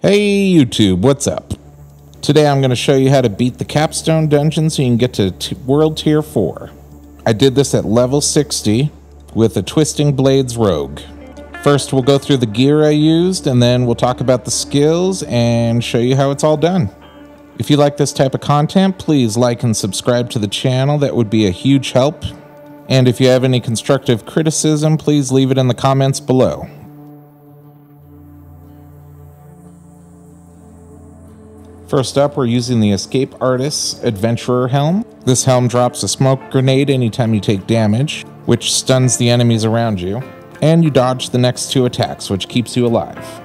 Hey YouTube, what's up? Today I'm going to show you how to beat the capstone dungeon so you can get to world tier 4. I did this at level 60 with a Twisting Blades Rogue. First we'll go through the gear I used and then we'll talk about the skills and show you how it's all done. If you like this type of content, please like and subscribe to the channel. That would be a huge help. And if you have any constructive criticism, please leave it in the comments below. First up, we're using the Escape Artist's Adventurer Helm. This helm drops a smoke grenade anytime you take damage, which stuns the enemies around you, and you dodge the next two attacks, which keeps you alive.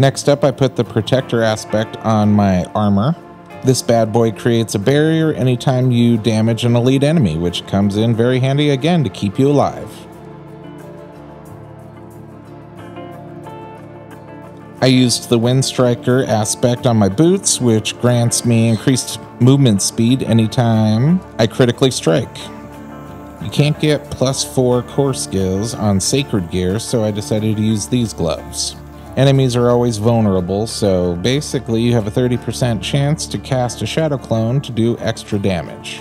Next up, I put the Protector aspect on my armor. This bad boy creates a barrier anytime you damage an elite enemy, which comes in very handy again to keep you alive. I used the Wind Striker aspect on my boots, which grants me increased movement speed anytime I critically strike. You can't get plus 4 core skills on Sacred Gear, so I decided to use these gloves. Enemies are always vulnerable, so basically you have a 30% chance to cast a Shadow Clone to do extra damage.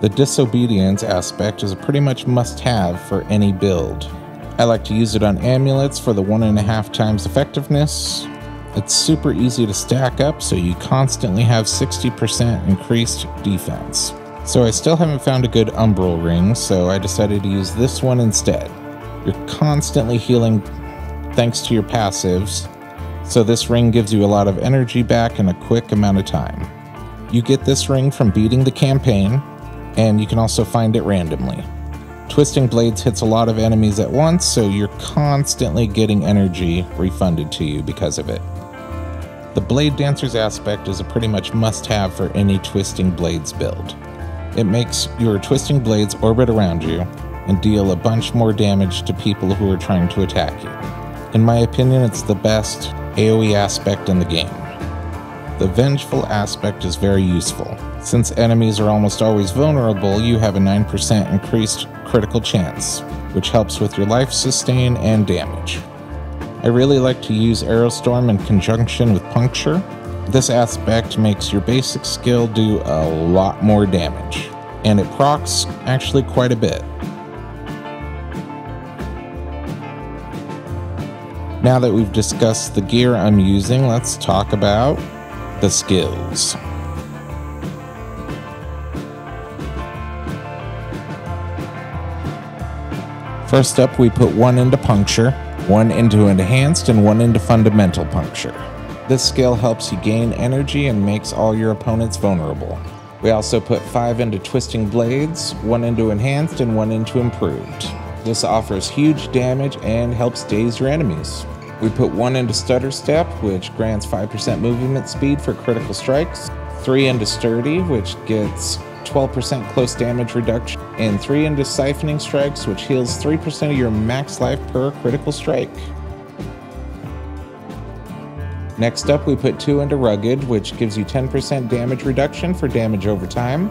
The Disobedience aspect is a pretty much must have for any build. I like to use it on amulets for the one and a half times effectiveness. It's super easy to stack up, so you constantly have 60% increased defense. So I still haven't found a good Umbral ring, so I decided to use this one instead. You're constantly healing thanks to your passives, so this ring gives you a lot of energy back in a quick amount of time. You get this ring from beating the campaign, and you can also find it randomly. Twisting Blades hits a lot of enemies at once, so you're constantly getting energy refunded to you because of it. The Blade Dancer's aspect is a pretty much must have for any Twisting Blades build. It makes your Twisting Blades orbit around you and deal a bunch more damage to people who are trying to attack you. In my opinion, it's the best AoE aspect in the game. The Vengeful aspect is very useful. Since enemies are almost always vulnerable, you have a 9% increased critical chance, which helps with your life sustain and damage. I really like to use Arrow Storm in conjunction with Puncture. This aspect makes your basic skill do a lot more damage, and it procs actually quite a bit. Now that we've discussed the gear I'm using, let's talk about the skills. First up, we put one into puncture, one into enhanced, and one into fundamental puncture. This skill helps you gain energy and makes all your opponents vulnerable. We also put five into twisting blades, one into enhanced, and one into improved. This offers huge damage and helps daze your enemies. We put one into Stutter Step, which grants 5% movement speed for critical strikes, three into Sturdy, which gets 12% close damage reduction, and three into Siphoning Strikes, which heals 3% of your max life per critical strike. Next up, we put two into Rugged, which gives you 10% damage reduction for damage over time,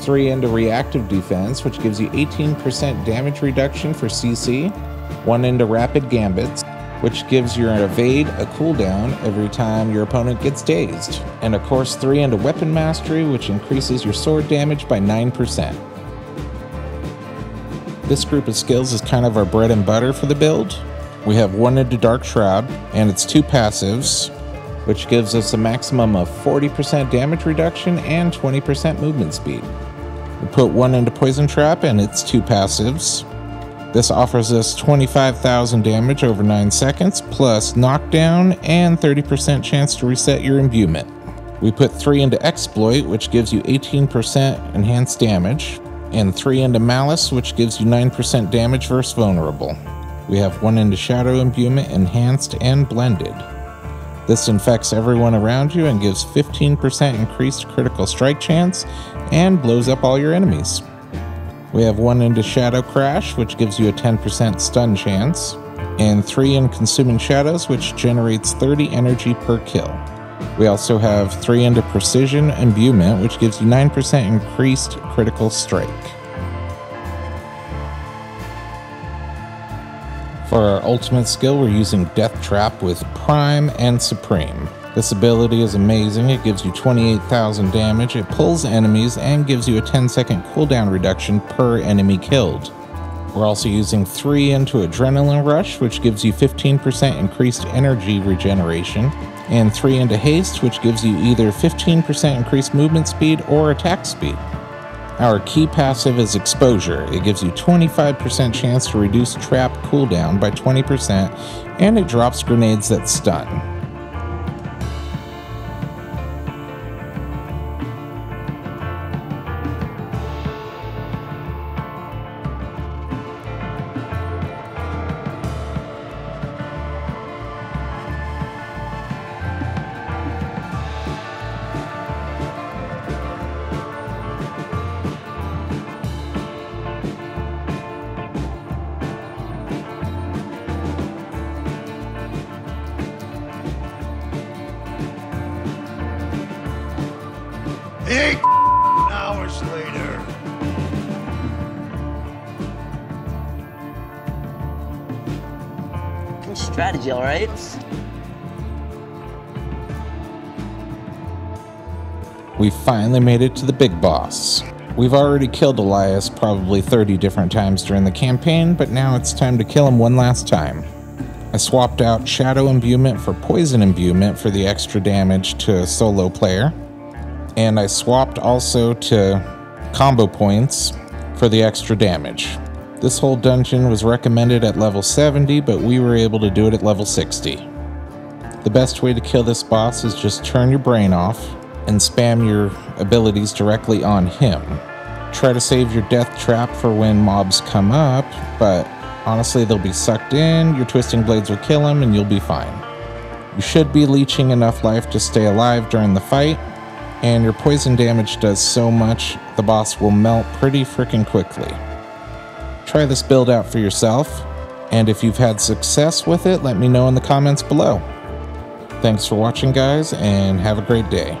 three into Reactive Defense, which gives you 18% damage reduction for CC, one into Rapid Gambits, which gives your evade a cooldown every time your opponent gets dazed. And of course, 3 into Weapon Mastery, which increases your sword damage by 9%. This group of skills is kind of our bread and butter for the build. We have 1 into Dark Shroud, and it's two passives, which gives us a maximum of 40% damage reduction and 20% movement speed. We put 1 into Poison Trap, and it's two passives, this offers us 25,000 damage over 9 seconds, plus knockdown and 30% chance to reset your imbuement. We put 3 into Exploit, which gives you 18% enhanced damage, and 3 into Malice, which gives you 9% damage versus vulnerable. We have 1 into Shadow Imbuement, Enhanced, and Blended. This infects everyone around you and gives 15% increased critical strike chance and blows up all your enemies. We have one into Shadow Crash, which gives you a 10% stun chance, and three in Consuming Shadows, which generates 30 energy per kill. We also have three into Precision Imbuement, which gives you 9% increased critical strike. For our ultimate skill, we're using Death Trap with Prime and Supreme. This ability is amazing. It gives you 28,000 damage, it pulls enemies, and gives you a 10 second cooldown reduction per enemy killed. We're also using 3 into Adrenaline Rush, which gives you 15% increased energy regeneration, and 3 into Haste, which gives you either 15% increased movement speed or attack speed. Our key passive is Exposure. It gives you 25% chance to reduce trap cooldown by 20%, and it drops grenades that stun. Eight hours later. Good strategy, all right? We finally made it to the big boss. We've already killed Elias probably 30 different times during the campaign, but now it's time to kill him one last time. I swapped out Shadow Imbuement for Poison Imbuement for the extra damage to a solo player and I swapped also to combo points for the extra damage. This whole dungeon was recommended at level 70, but we were able to do it at level 60. The best way to kill this boss is just turn your brain off and spam your abilities directly on him. Try to save your death trap for when mobs come up, but honestly they'll be sucked in, your twisting blades will kill him, and you'll be fine. You should be leeching enough life to stay alive during the fight, and your poison damage does so much, the boss will melt pretty freaking quickly. Try this build out for yourself, and if you've had success with it, let me know in the comments below. Thanks for watching, guys, and have a great day.